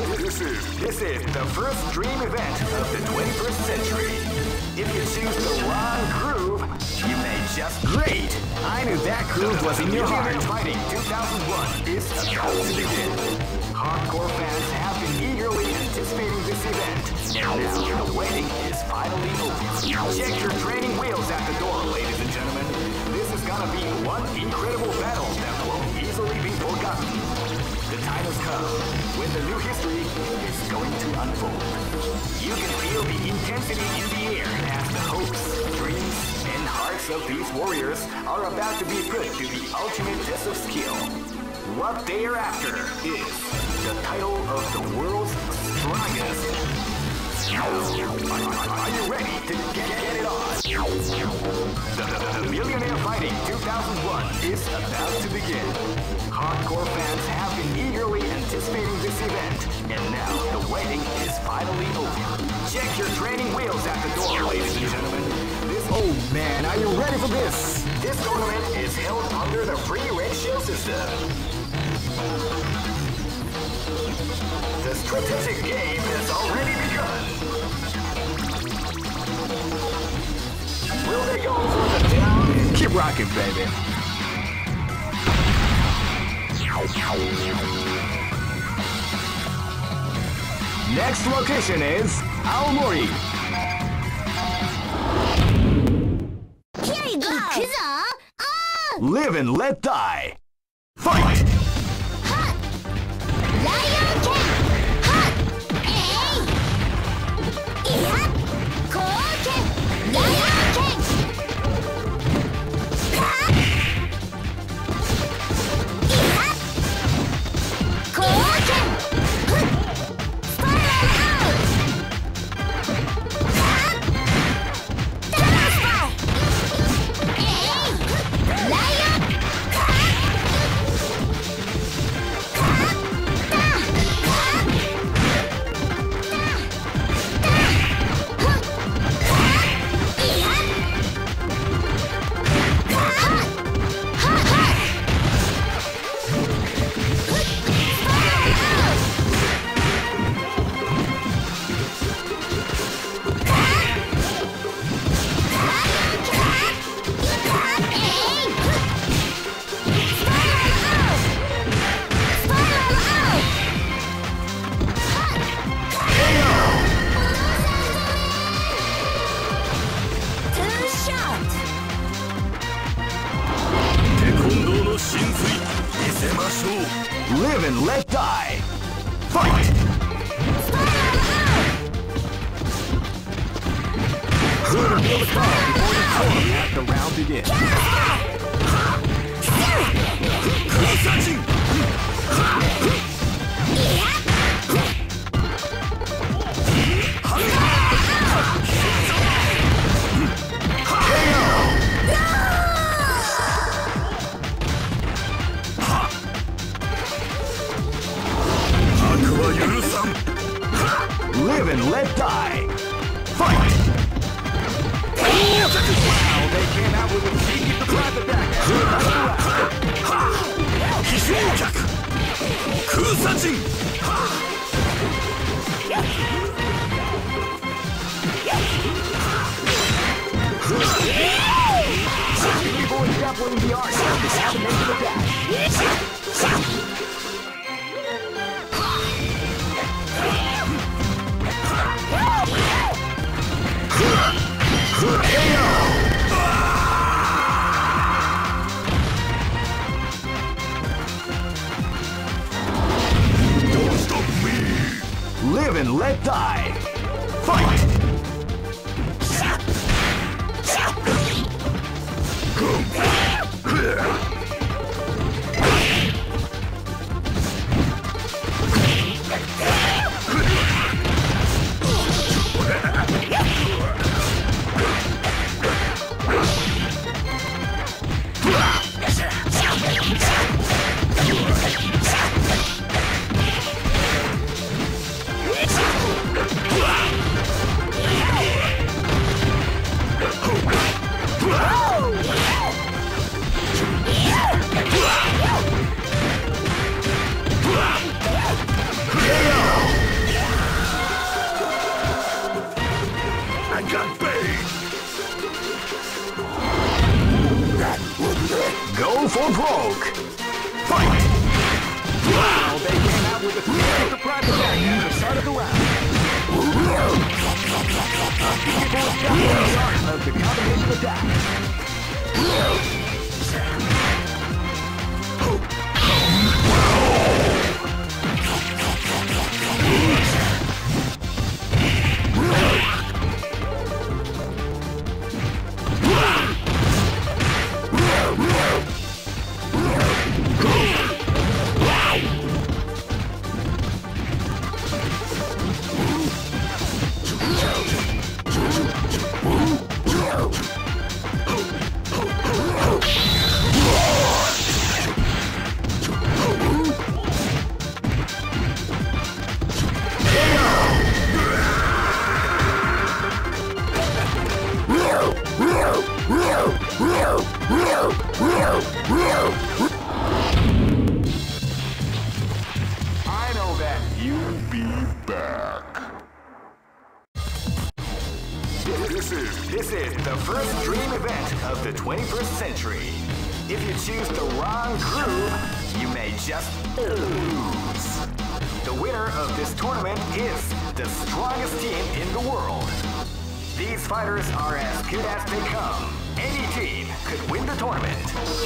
This is this is the first dream event of the 21st century. If you choose the wrong groove, you may just Great! I knew that groove was in your heart. Fighting 2001 is about to begin. Hardcore fans have been eagerly anticipating this event. Now the waiting is finally over. Check your training wheels at the door, ladies and gentlemen. This is gonna be one incredible battle that won't easily be forgotten. The time has come when the new history is going to unfold. You can feel the intensity in the air as the hopes, dreams, and hearts of these warriors are about to be put to the ultimate test of skill. What they are after is the title of the world's strongest. Are, you ready to get, get it on? The, the, the Millionaire Fighting 2001 is about to begin. Hardcore fans have been eagerly anticipating this event, and now the waiting is finally over. Check your training wheels at the door, ladies and gentlemen. This Oh man, are you ready for this? this tournament is held under the free ratio system. The strategic game has already begun. Will they go for the down? Keep rocking, baby. Next location is Aomori. Here you go! Ah! Live and let die. Fight. I know that you'll be back. This is, the first dream event of the 21st century. If you choose the wrong groove, you may just lose. The winner of this tournament is the strongest team in the world. These fighters are as good as they come. Any team could win the tournament.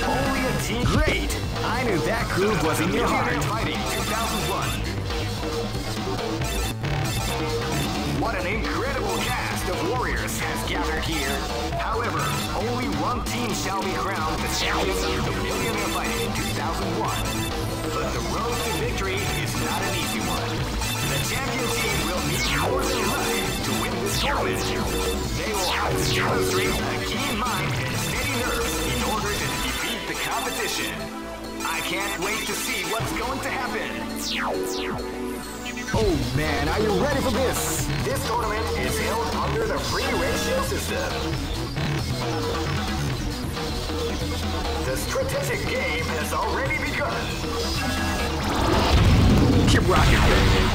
Only a team. Great! I knew that groove was in your heart. Fighting 2001. What an incredible cast of warriors has gathered here. However, only one team shall be crowned the champion of the Millionaire Fighting 2001. But the road to victory is not an easy one. The champion team will need more than luck to win. They will have to demonstrate a keen mind and steady nerves in order to defeat the competition. I can't wait to see what's going to happen. Oh man, are you ready for this? This tournament is held under the free ratio system. The strategic game has already begun. Keep rocking, baby.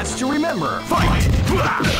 ん This is gonna be a match to remember. Fight!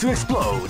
to explode.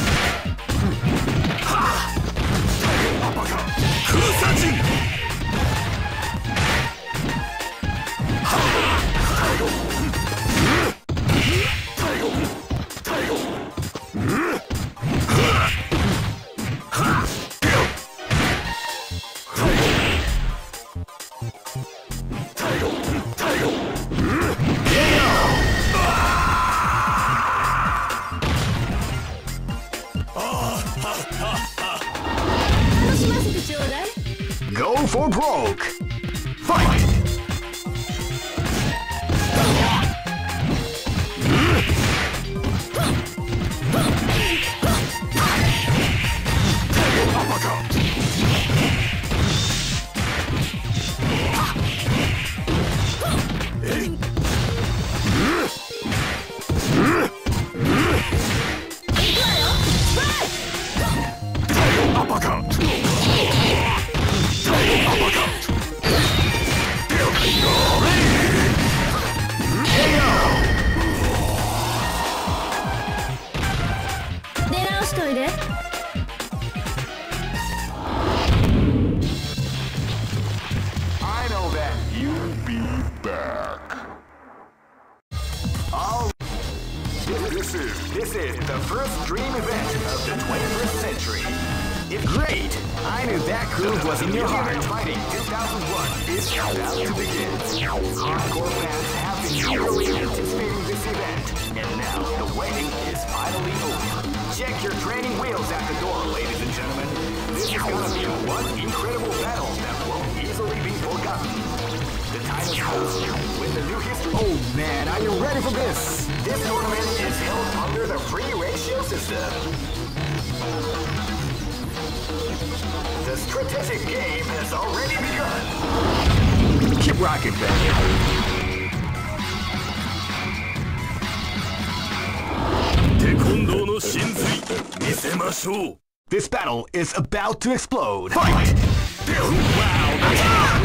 Oh man, are you ready for this? This tournament is held under the free ratio system. The strategic game has already begun. Keep rocking, baby. This battle is about to explode. Fight! Wow!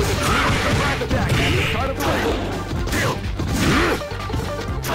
剣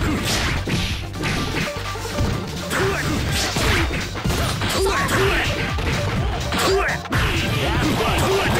That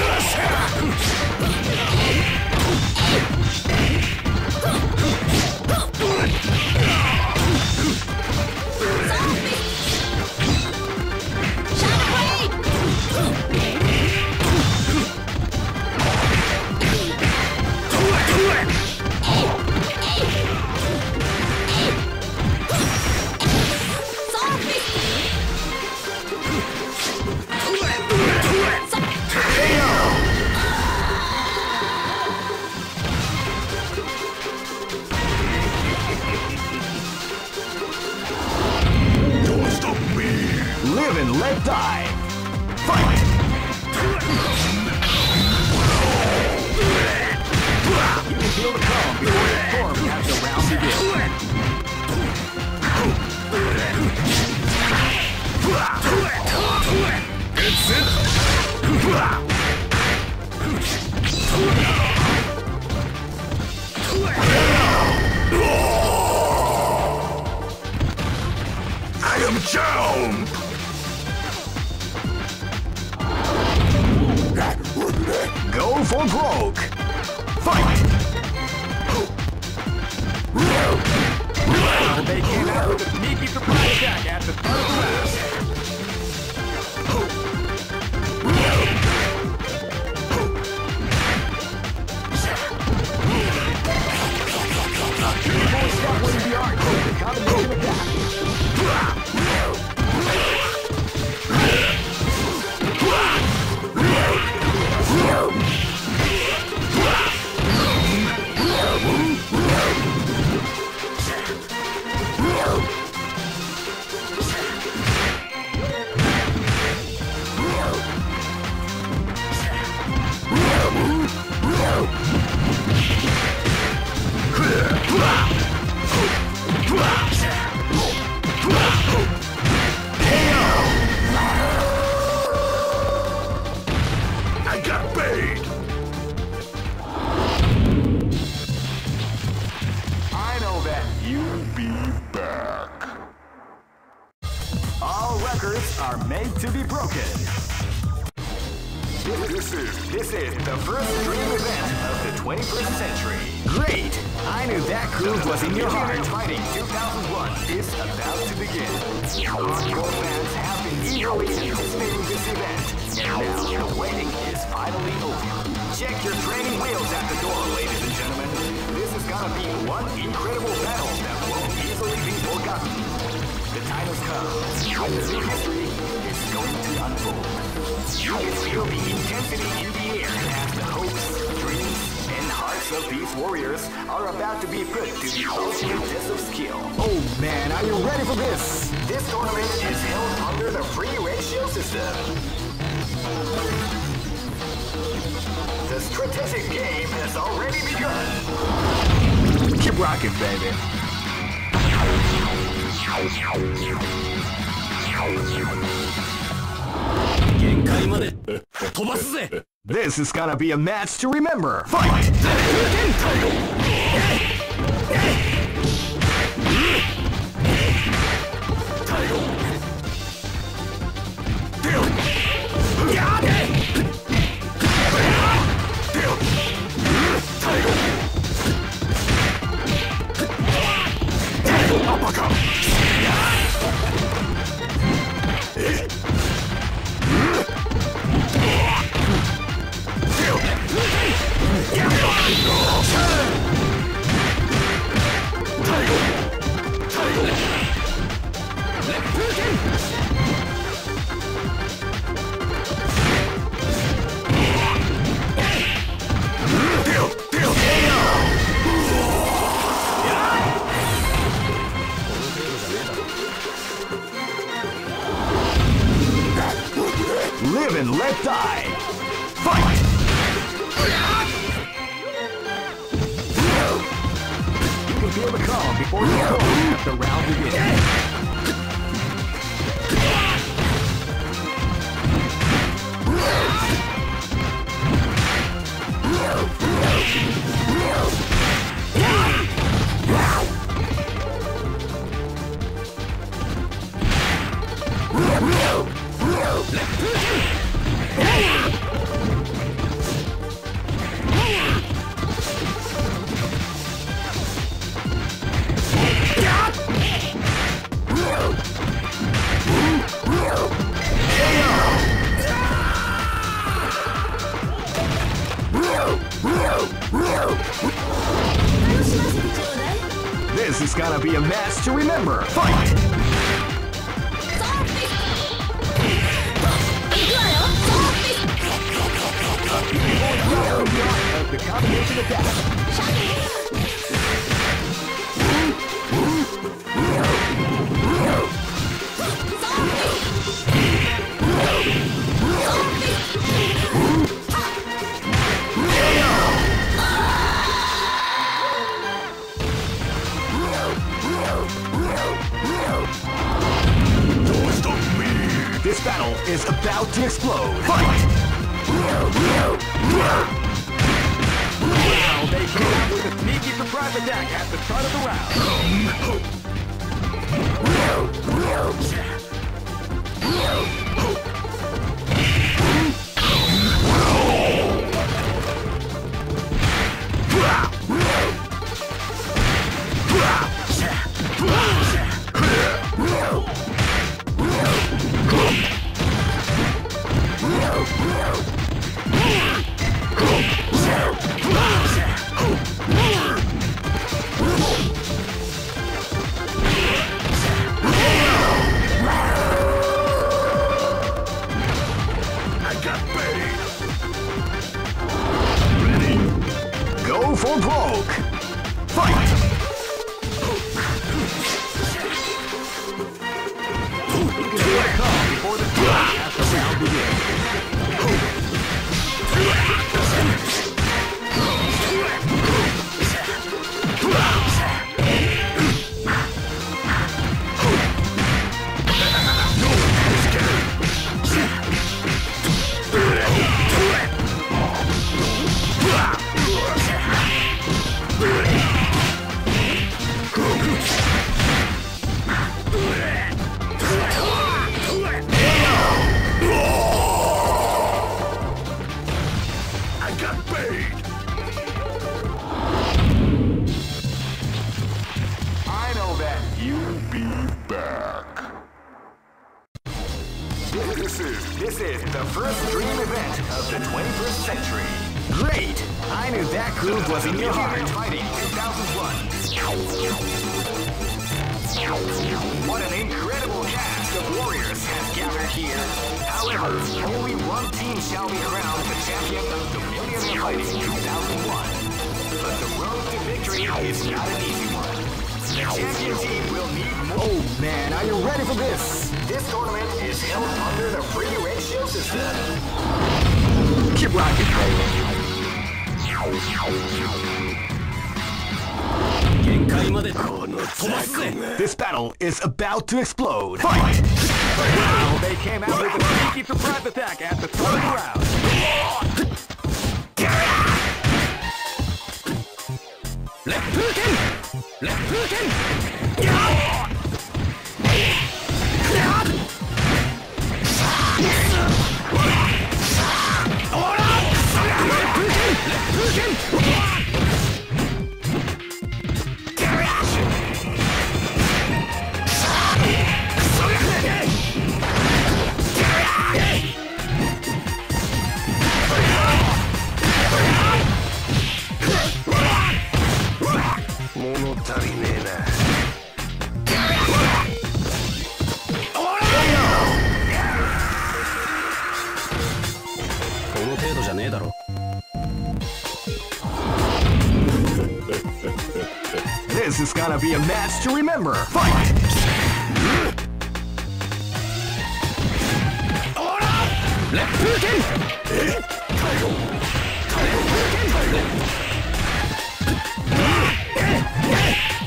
Não! 限界まで飛ばすぜ This is gonna be a match to remember! Fight! at the start of the round. Are you ready for this? This tournament is held under the free ratio system. Keep rocking. This battle is about to explode. Fight! Wow, they came out with a sneaky surprise attack at the third round. Let's Let's is gonna be a match to remember. Fight! Ora! Reppuken! Reppuken!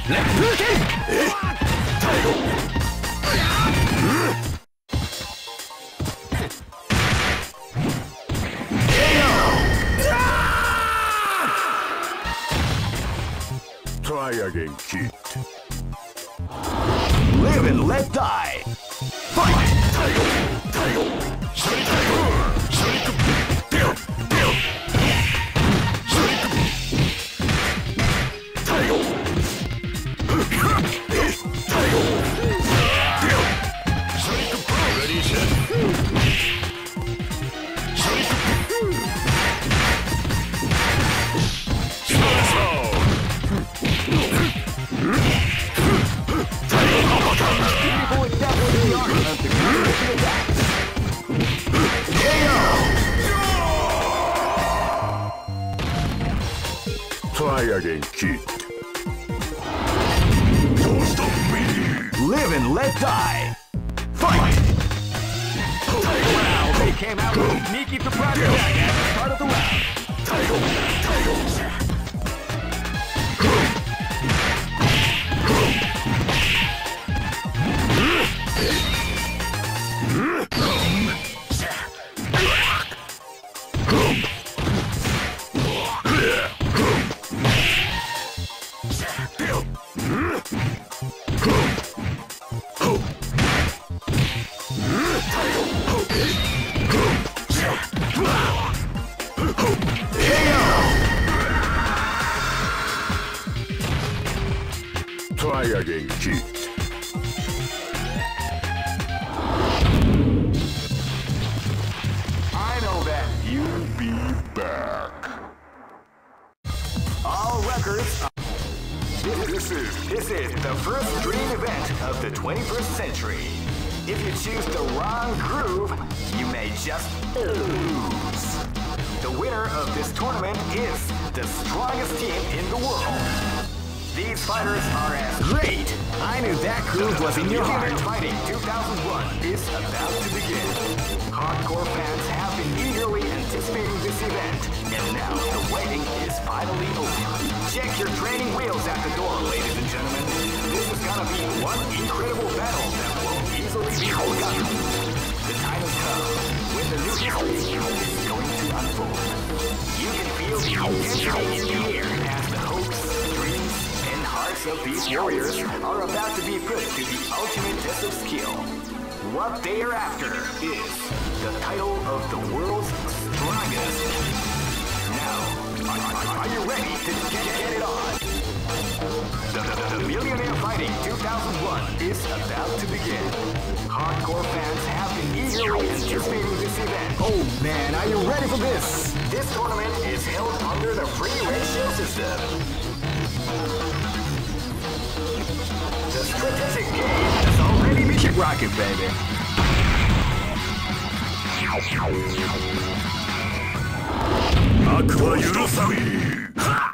Reppuken! begin! Dragon Kid. Live and let die. The new history is going to unfold. You can feel the intensity in the air as the hopes, dreams, and hearts of these warriors are about to be put to the ultimate test of skill. What they are after is the title of the world's strongest. Now, are, you ready to get, get it on? The Millionaire Fighting 2001 is about to begin. Hardcore fans have been eagerly anticipating this event. Oh man, are you ready for this? This tournament is held under the free ratio system. The strategic game has already been... Kick rocket, baby. Aqua Yurosami! Ha!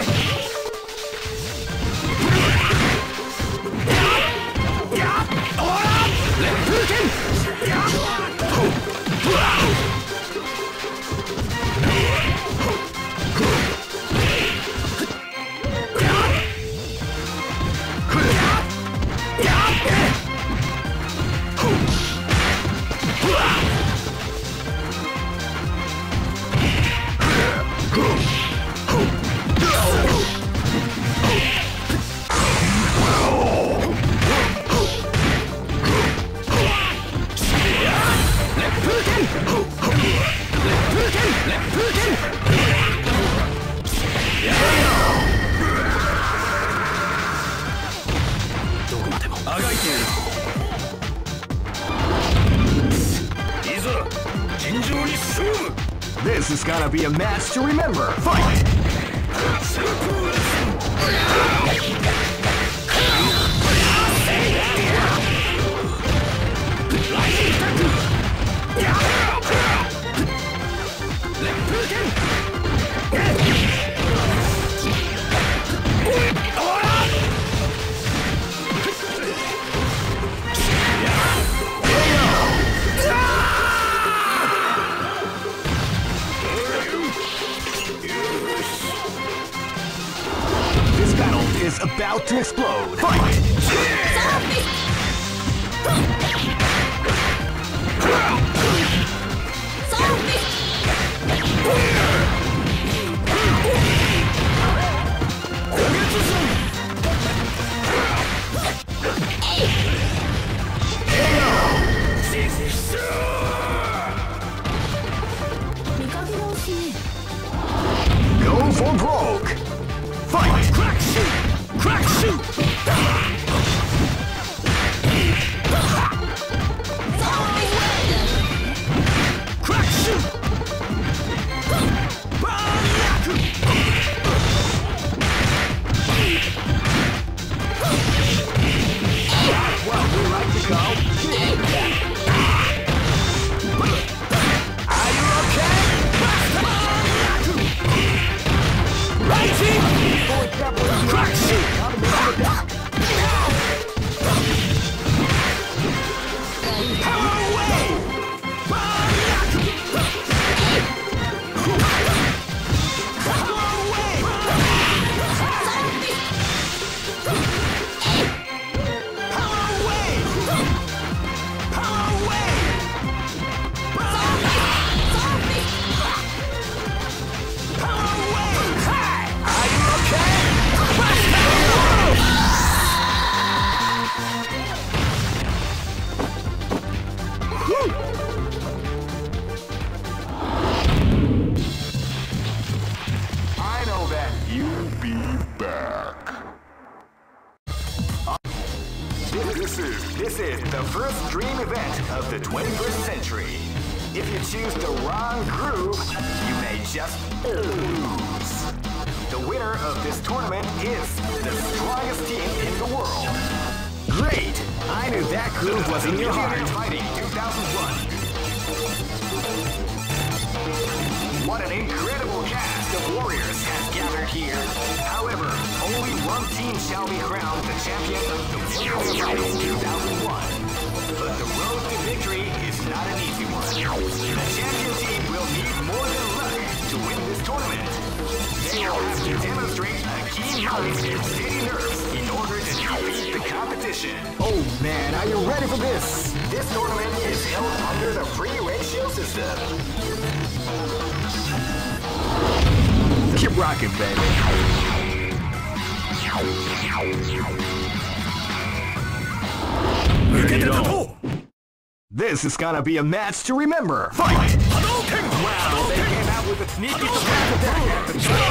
This is gonna be a match to remember. Fight! Hadouken! Wow, they came out with a sneaky attack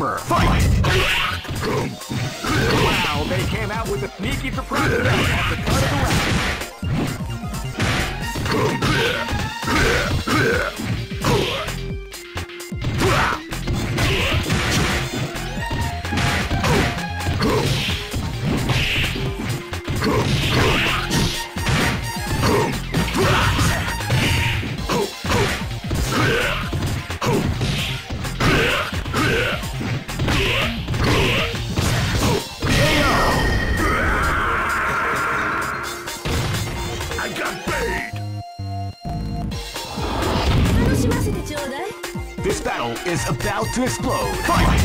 armor. Fuck This battle is about to explode. Fight!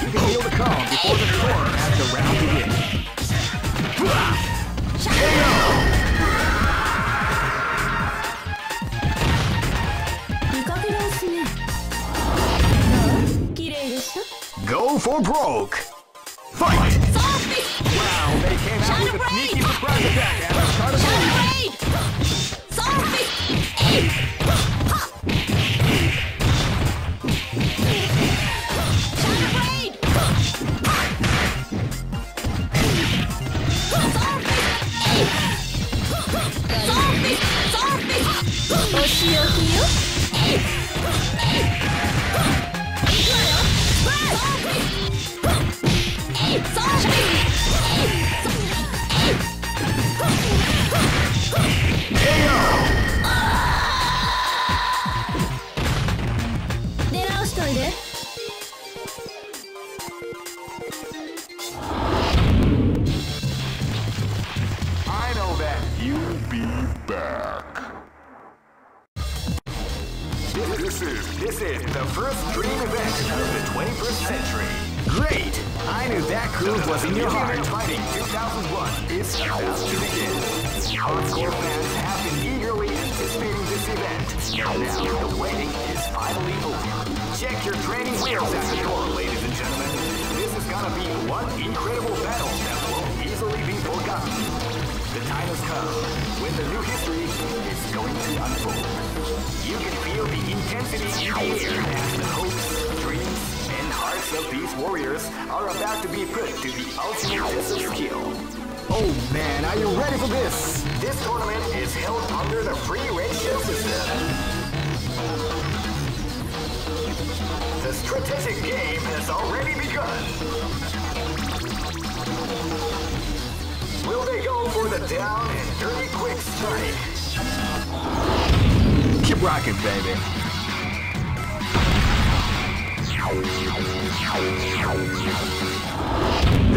You can heal the calm before the storm as the round begins. KO! Go for broke! Shout with! Sorry! Oh man, are you ready for this? This tournament is held under the free ratio system. The strategic game has already begun. Will they go for the down and dirty quick strike? Keep rocking, baby.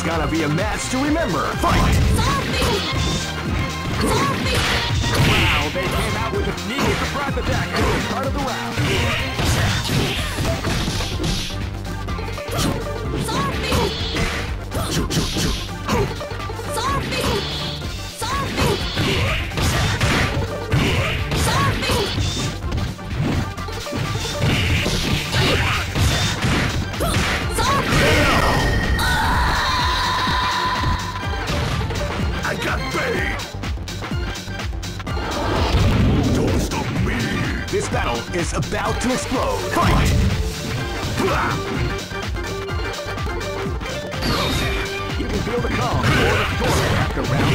is gonna be a match to remember. Fight! Wow, they came out with a sneaky surprise attack at the start of the round. Is about to explode. Fight! You can feel the calm or the after round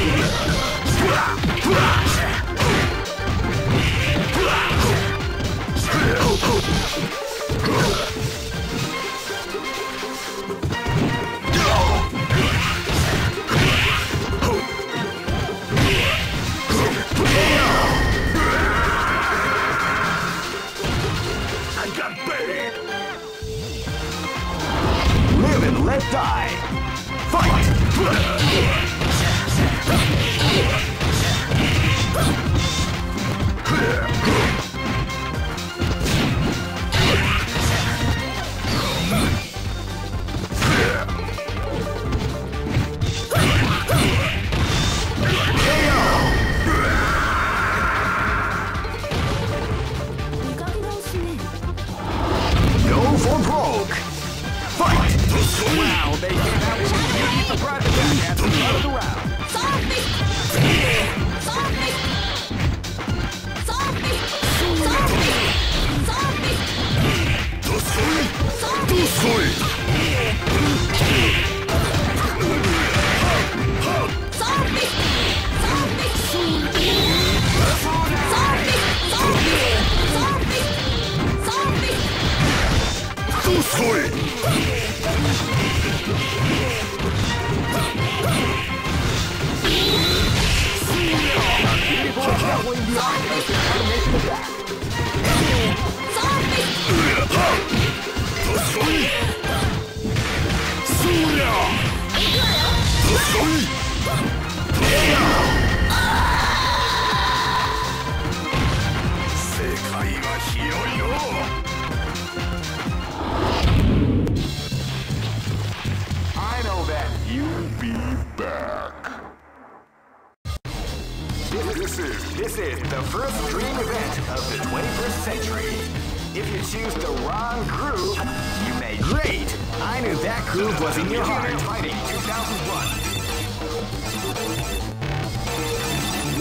die. This is this is the first dream event of the 21st century. If you choose the wrong groove, you made great. I knew that groove was in your heart. Fighting 2001.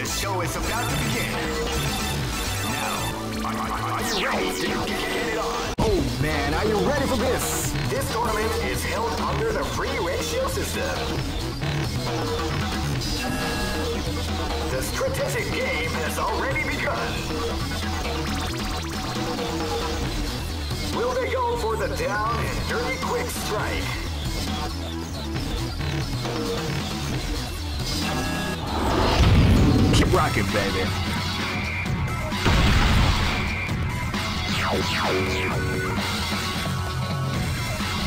the show is about to begin. Now, are, you ready to get it on? Oh man, are you ready for this? This tournament is held under the free ratio system. The strategic game has already begun. Will they go for the down and dirty quick strike? Keep rocking, baby.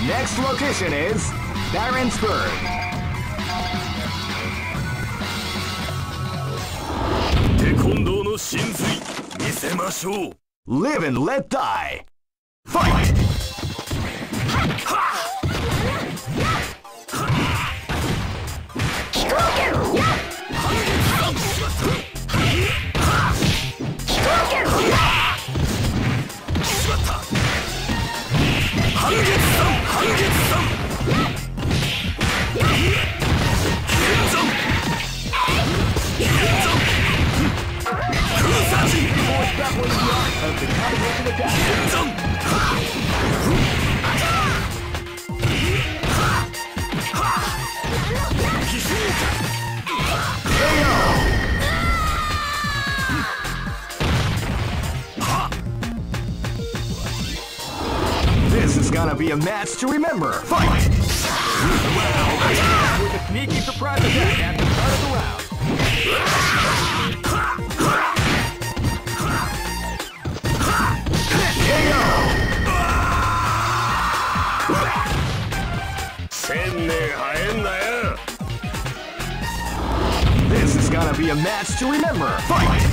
Next location is Barentsburg. Live and let die. Fight! Ha! match to remember. Fight! With a sneaky surprise attack at the start of the round. This is gonna be a match to remember. Fight!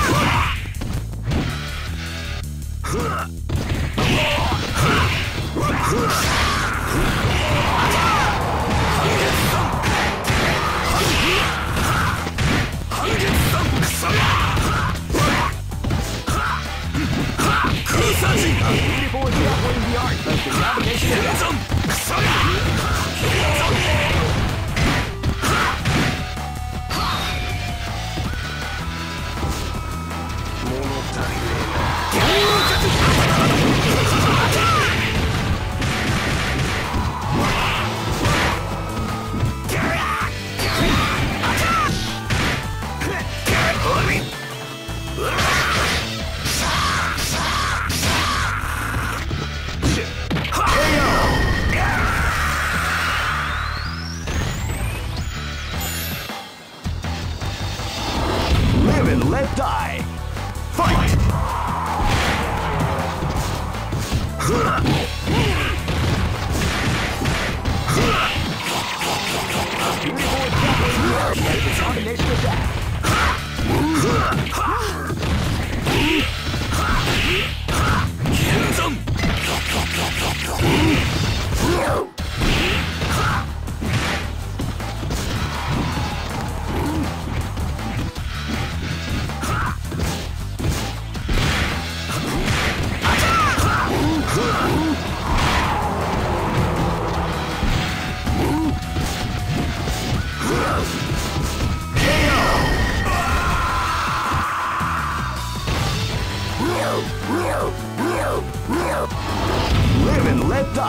Hands on!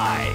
Bye.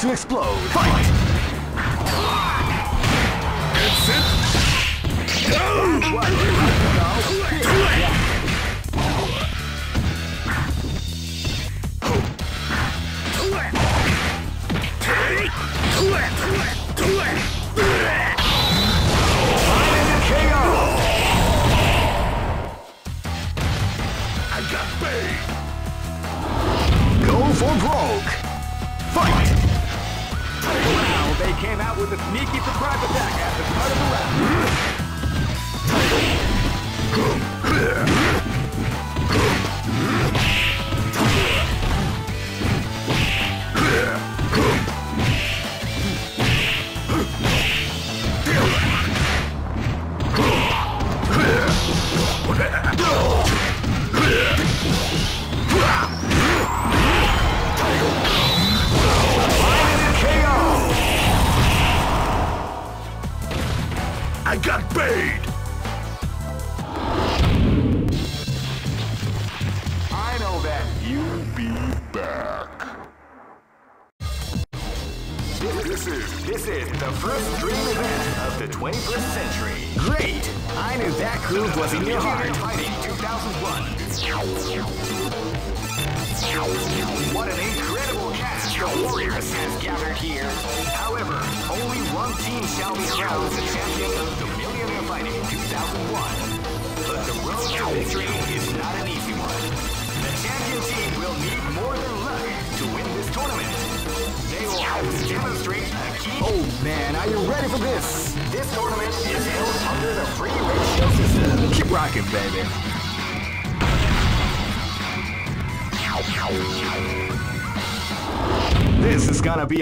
to explode. Fight! It. Go! Go for broke! Fight! They came out with a sneaky surprise attack at the start of the round. Come. Come.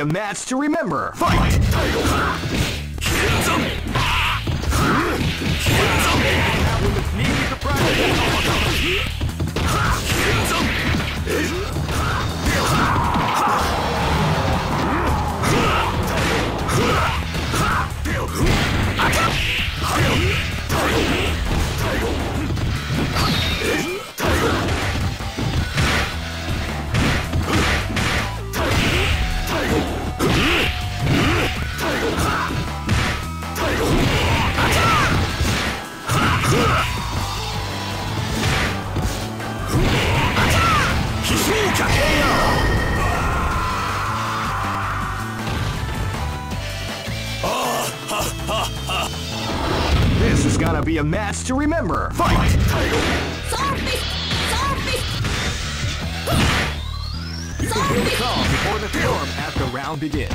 a match to remember. Fight! Fight. To remember. Fight! Sword fist! You can calm before the storm as the round begins.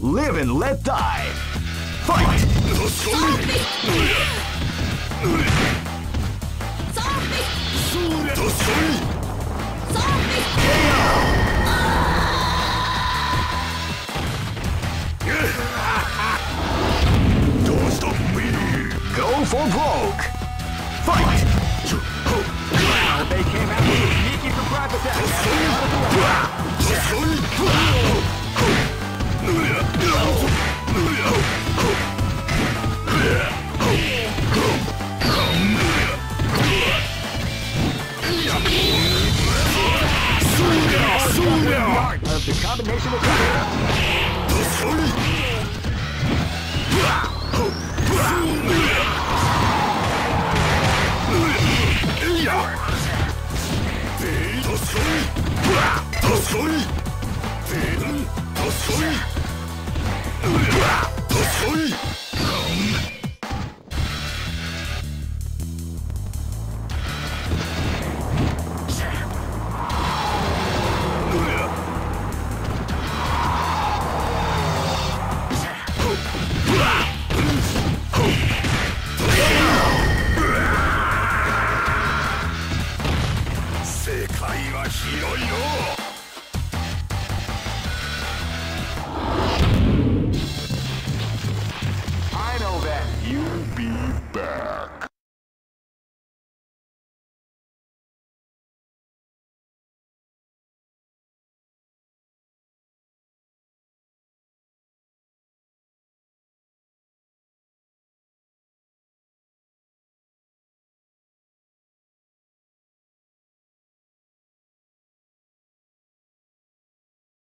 Live and let die Fight! Go for broke! Fight! They came out with a sneaky surprise attack! At the start of the round. The art of the combination attack. I